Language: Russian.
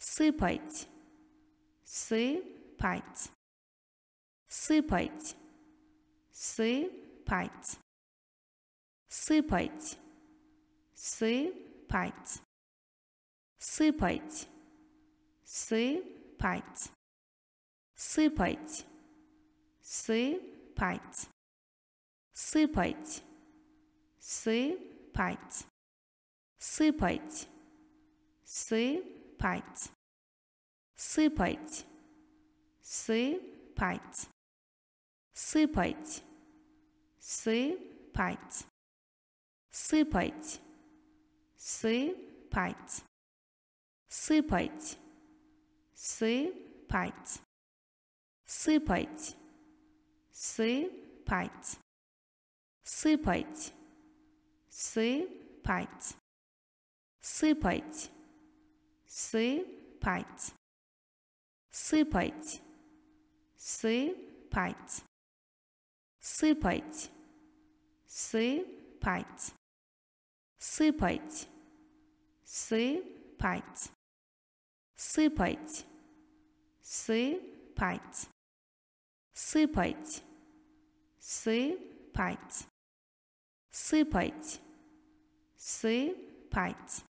сыпать, сыпать, сыпать, сыпать, сыпать, сыпать, сыпать, сыпать, сыпать, сыпать, сыпать, сыпать, сыпать, сыпать, сыпать, сыпать, сыпать, сыпать, сыпать, сыпать, сыпать, сыпать, сыпать, сыпать, сыпать, сыпать, сыпать, сыпать, сыпать, сыпать, сыпать, сыпать, сыпать, сыпать, сыпать, сыпать, сыпать, сыпать, сыпать, сыпать,